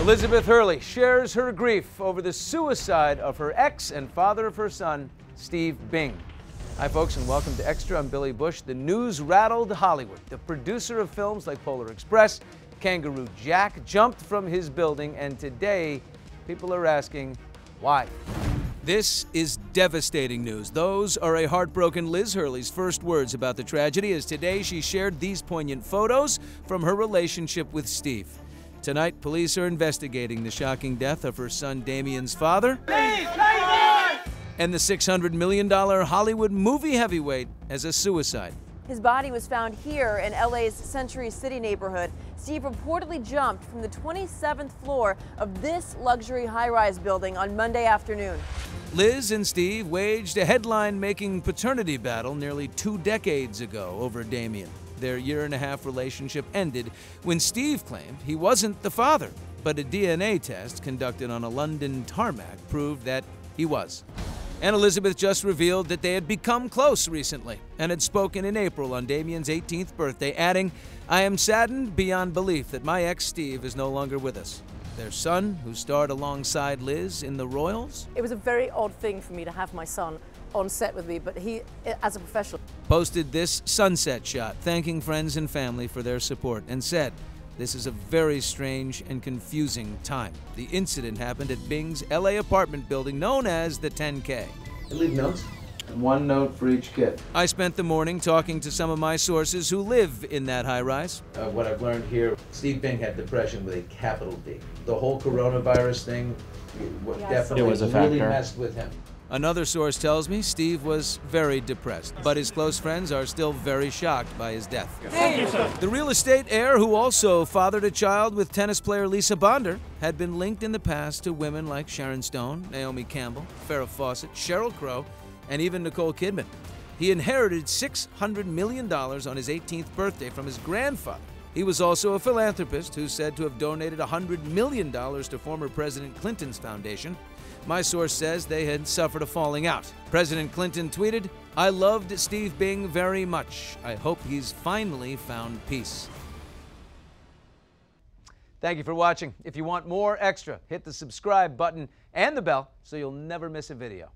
Elizabeth Hurley shares her grief over the suicide of her ex and father of her son, Steve Bing. Hi, folks, and welcome to Extra. I'm Billy Bush. The news rattled Hollywood. The producer of films like Polar Express, Kangaroo Jack jumped from his building, and today people are asking why. This is devastating news. Those are a heartbroken Liz Hurley's first words about the tragedy as today she shared these poignant photos from her relationship with Steve. Tonight, police are investigating the shocking death of her son Damian's father and the $600 million Hollywood movie heavyweight as a suicide. His body was found here in LA's Century City neighborhood. Steve reportedly jumped from the 27th floor of this luxury high rise building on Monday afternoon. Liz and Steve waged a headline making paternity battle nearly two decades ago over Damian. Their year and a half relationship ended when Steve claimed he wasn't the father, but a DNA test conducted on a London tarmac proved that he was. And Elizabeth just revealed that they had become close recently and had spoken in April on Damian's 18th birthday, adding, I am saddened beyond belief that my ex Steve is no longer with us. Their son, who starred alongside Liz in The Royals, It was a very odd thing for me to have my son on set with me, but he, as a professional, posted this sunset shot, thanking friends and family for their support, and said, This is a very strange and confusing time. The incident happened at Bing's LA apartment building known as the 10K. I leave notes. One note for each kid. I spent the morning talking to some of my sources who live in that high rise. Uh, what I've learned here, Steve Bing had depression with a capital D. The whole coronavirus thing what definitely It was a really messed with him. Another source tells me Steve was very depressed, but his close friends are still very shocked by his death. The real estate heir, who also fathered a child with tennis player Lisa Bonder, had been linked in the past to women like Sharon Stone, Naomi Campbell, Farrah Fawcett, Sheryl Crow, and even Nicole Kidman. He inherited $600 million on his 18th birthday from his grandfather. He was also a philanthropist who's said to have donated $100 million to former President Clinton's foundation. My source says they had suffered a falling out. President Clinton tweeted, I loved Steve Bing very much. I hope he's finally found peace. Thank you for watching. If you want more extra, hit the subscribe button and the bell so you'll never miss a video.